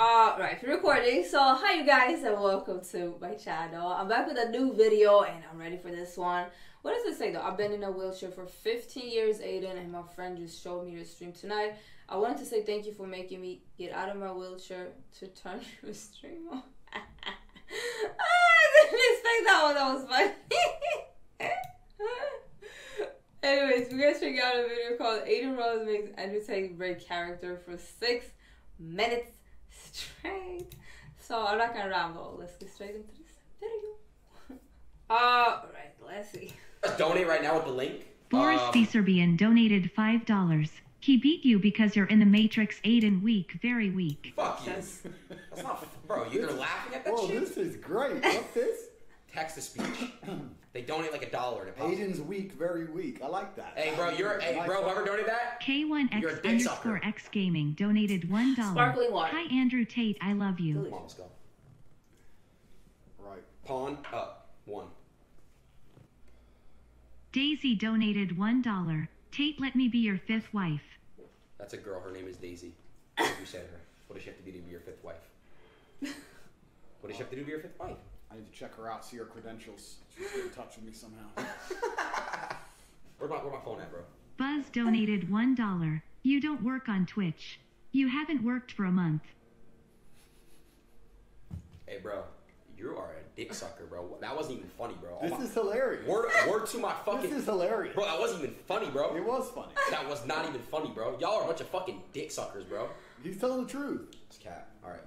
Uh, Alright, recording. So, hi you guys and welcome to my channel. I'm back with a new video and I'm ready for this one. What does it say though? I've been in a wheelchair for 15 years, Adin, and my friend just showed me the stream tonight. I wanted to say thank you for making me get out of my wheelchair to turn your stream on. Ah, I didn't expect that one. That was funny. Anyways, we're gonna check out a video called Adin Ross makes Andrew Tate break character for six minutes straight. So I'm not gonna ramble. Let's get straight into this video. Alright, let's see. Donate right now with the link. Boris Um, B. Serbian donated $5. He beat you because you're in the Matrix Adin weak, very weak. Fuck you. That's not, bro. You're laughing at that Whoa, shit. this is great. What's this? Text to speech. they donate like a dollar to pop. Adin's weak, very weak. I like that. Hey, bro, you're hey, Nice. bro. Whoever donated that, K1X You're a underscore sucker. X Gaming donated $1. Sparkling water. Hi Andrew Tate, I love you. come on, let's go. Right. Pawn up one. Daisy donated $1. Tate, let me be your fifth wife. That's a girl. Her name is Daisy. you said her. What does she have to do to be your fifth wife? What does she have to do to be your fifth wife? I need to check her out, see her credentials. She's get in touch with me somehow. where, my where my phone at, bro? Buzz donated $1. You don't work on Twitch. You haven't worked for a month. Hey, bro. You are a dick sucker, bro. That wasn't even funny, bro. All This oh my- is hilarious. word word to my fucking. This is hilarious. Bro, that wasn't even funny, bro. It was funny. That was not even funny, bro. Y'all are a bunch of fucking dick suckers, bro. He's telling the truth. It's cat. All right.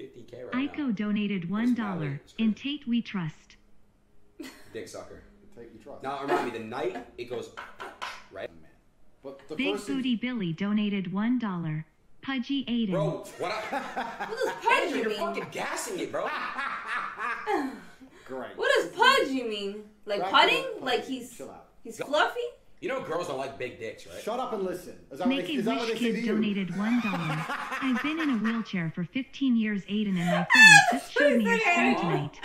50k right now. Ico donated $1. In Tate we trust. Dick sucker. Take you trust. Now remind me, the night it goes right. man. But the Big first thing- Booty Billy donated $1. Pudgy Adin. Bro, what I What does Andrew, pudgy you're mean? fucking gassing it, bro. Great. What does pudgy mean? Like Back putting? to Like he's Chill out. he's Go- fluffy? You know girls don't like big dicks, right? Shut up and listen. Is that, what Make they, a is that what Wish they say to Kid you? donated $1. I've been in a wheelchair for 15 years, Adin, and my friends just showed me your stream tonight.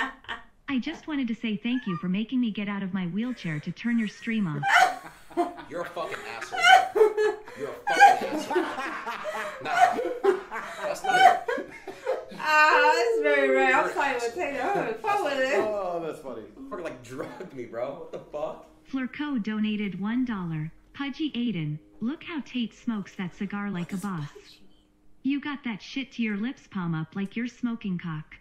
I just wanted to say thank you for making me get out of my wheelchair to turn your stream off. You're a fucking asshole. Bro. You're a fucking asshole. Nah, that's not it. Ah, it's very rare. I'm fine with Taylor. I'm having fun with it. Oh, that's funny. Fucking like drugged me, bro. What the fuck? Flurco donated $1. Pudgy Adin, look how Tate smokes that cigar like a boss. You got that shit to your lips palm up like you're smoking cock.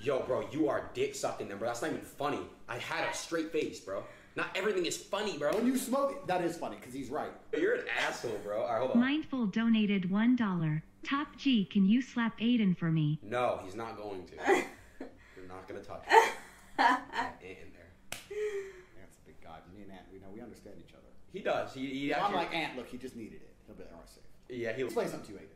Yo, bro, you are dick sucking them, bro. That's not even funny. I had a straight face, bro. Not everything is funny, bro. When you smoke, that is funny because he's right. You're an asshole, bro. All right, hold on. Mindful donated $1. Top G, can you slap Adin for me? No, he's not going to. You're not gonna touch it. That ant in there. Ant's a big guy. Me and Ant, we know we understand each other. He does. He, he I'm like Ant. Look, he just needed it. He'll be there. I safe. yeah, he. Explain something to you, Adin.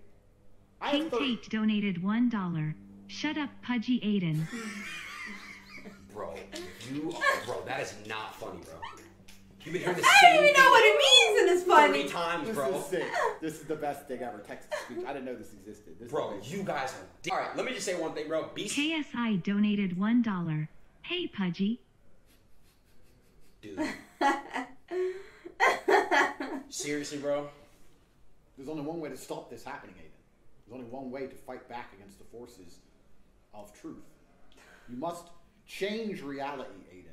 I King have 30 donated $1. Shut up, Pudgy Adin. Bro, you are, bro. That is not funny, bro. You've been hearing the I same don't even know what it means and it's thirty funny. times, This bro. is sick. This is the best thing ever. Text to speech. I didn't know this existed. This Bro, you guys are. Di- All right, let me just say one thing, bro. Beast, KSI donated $1. Hey, Pudgy. dude. Seriously, bro. There's only one way to stop this happening, Adin. There's only one way to fight back against the forces of truth. You must change reality, Adin.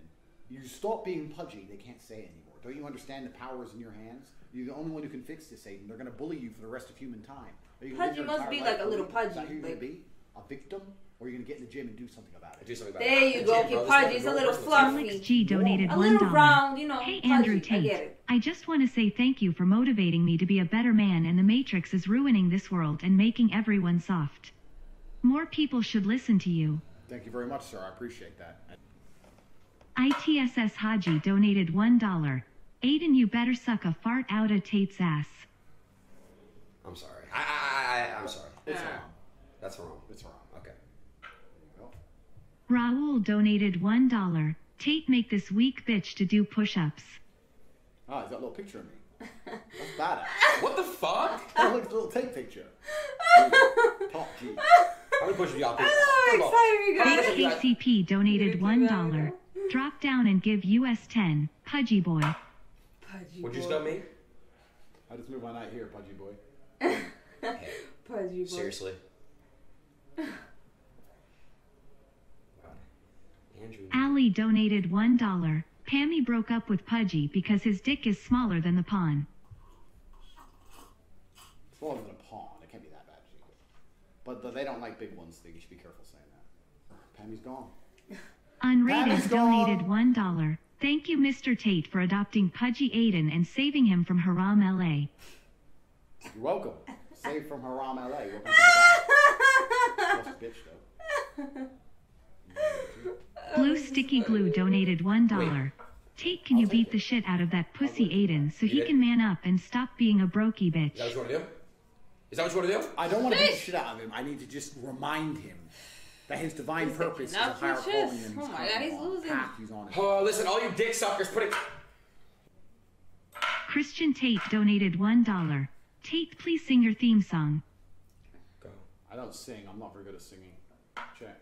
You stop being pudgy, they can't say it anymore. Don't you understand the power is in your hands? You're the only one who can fix this, Adin. They're going to bully you for the rest of human time. You gonna live Pudgy your must entire be life like a little bullied? Is that pudgy, who you're going like- to be? A victim? Or are you going to get in the gym and do something about it? Do something about There it. you The go, gym, bro, okay, this Pudgy, fucking it's a little person- fluffy. Alex G donated A $1. little round, you know. Hey, pudgy. Andrew I Tate. get it. I just want to say thank you for motivating me to be a better man, and the Matrix is ruining this world and making everyone soft. More people should listen to you. Thank you very much, sir. I appreciate that. ITSS Haji donated $1. Adin, you better suck a fart out of Tate's ass. I'm sorry. I, I, I, I'm sorry. It's uh, Yeah. wrong. That's wrong. It's wrong. Okay. Raul donated $1. Tate, make this weak bitch to do push ups. ah, he's got a little picture of me. That's badass. What the fuck? Oh, look, a little tape picture. Top G. How many pushes y'all think? I'm so excited, you guys. pushes y'all- KCP donated $1. Drop down and give US 10. Pudgy boy. Pudgy Would you boy. spell me? I just moved my night here, Pudgy boy. Pudgy. bro. Seriously. Wow. Andrew. Ali donated $1. Pammy broke up with Pudgy because his dick is smaller than the pawn. Smaller than a pawn. It can't be that bad. But the, they don't like big ones. So you should be careful saying that. Pammy's gone. Unrated Pammy's gone. donated $1. Thank you, Mr. Tate, for adopting Pudgy Adin and saving him from Haram LA. You're welcome. Saved from Haram LA. Welcome to the bar. Lost a bitch though. Blue Sticky Glue donated $1. Wait. Tate, can you beat the shit out of that pussy Adin so he did? can man up and stop being a brokey bitch? Is that what you want to do? Is that what you want to do? I don't want to beat the shit out of him. I need to just remind him that his divine He's purpose is a enough higher for calling than Oh he's my currently God, he's on, the losing. path he's on. Oh, listen, all you dick suckers, put it. Christian Tate donated $1. Tate, please sing your theme song. Go. I don't sing. I'm not very good at singing. Check.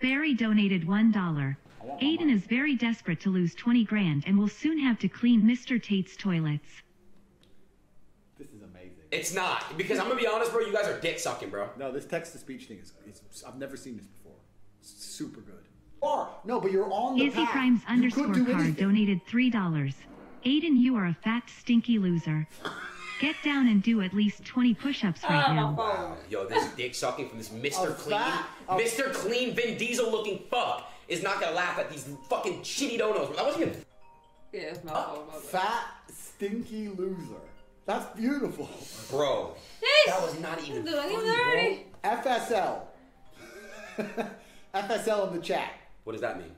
Will. Barry donated $1. I want my Adin is very desperate to lose 20 grand and will soon have to clean Mr. Tate's toilets. This is amazing. It's not. Because I'm going to be honest, bro, you guys are dick sucking, bro. No, this text to speech thing is, is I've never seen this before. It's super good. Or no, but you're on the Izzy path. Crimes You underscore could do card anything. donated $3. Adin, you are a fat, stinky loser. Get down and do at least 20 push ups right ah, my now. phone. Yo, this dick sucking from this Mr. Clean, Mr. Clean Vin Diesel looking fuck is not gonna laugh at these fucking shitty donos. That wasn't even. Yeah, it's my fault. my. Fat, stinky loser. That's beautiful. Bro, Yes. that was not even. Funny, bro. FSL. FSL in the chat. What does that mean?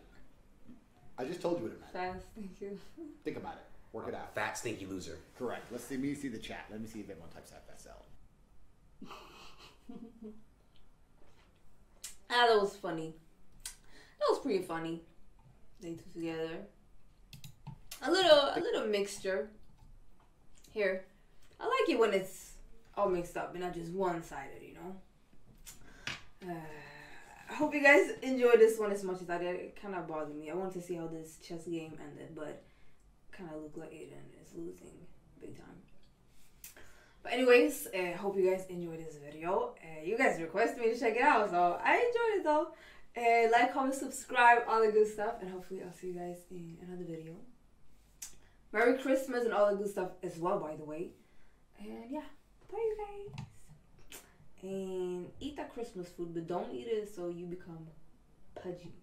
I just told you what it meant. Fast, thank you. Think about it. Work it out. Fat stinky loser. Correct. Let's see Let me see the chat. Let me see if anyone types FSL. Ah, that was funny. That was pretty funny. They two together. A little, a little mixture. Here, I like it when it's all mixed up and not just one-sided. You know. Uh, I hope you guys enjoyed this one as much as I did. It kind of bothered me. I wanted to see how this chess game ended, but kind of look like Adin is losing big time. But anyways, I hope you guys enjoyed this video. Uh, you guys requested me to check it out, so I enjoyed it though. Uh, like, comment, subscribe, all the good stuff, and hopefully I'll see you guys in another video. Merry Christmas and all the good stuff as well, by the way. And yeah, bye you guys. And eat that Christmas food, but don't eat it so you become pudgy.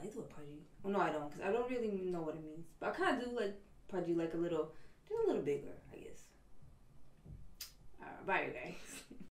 Like the word pudgy. Well, no, I don't, because I don't really know what it means. But I kind of do like pudgy, like a little, just a little bigger, I guess. Alright, bye you guys.